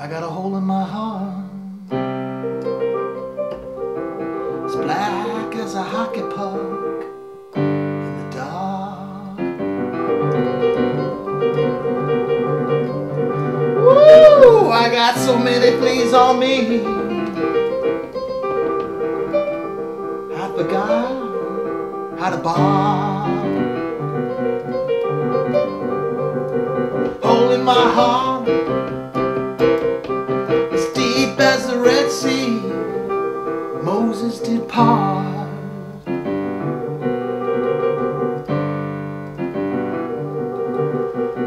I got a hole in my heart. It's black as a hockey puck in the dark. Woo! I got so many fleas on me. I forgot how to bark. Hole in my heart Red Sea. Moses did part.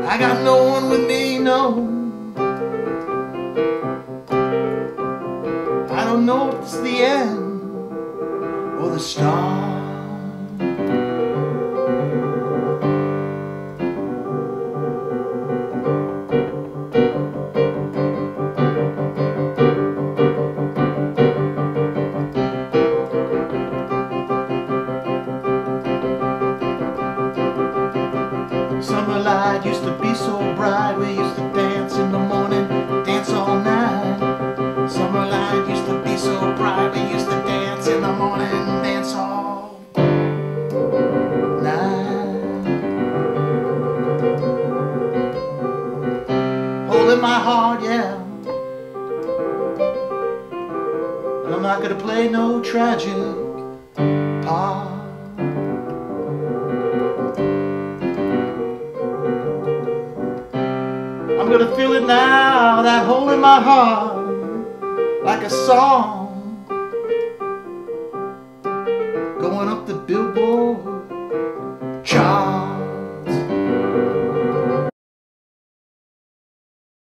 I got no one with me, no. I don't know if it's the end or the start. Used to be so bright. We used to dance in the morning, dance all night. Summer light used to be so bright. We used to dance in the morning, dance all night. Holding my heart, yeah. But I'm not gonna play no tragic part. feel it now, that hole in my heart, like a song. Going up the billboard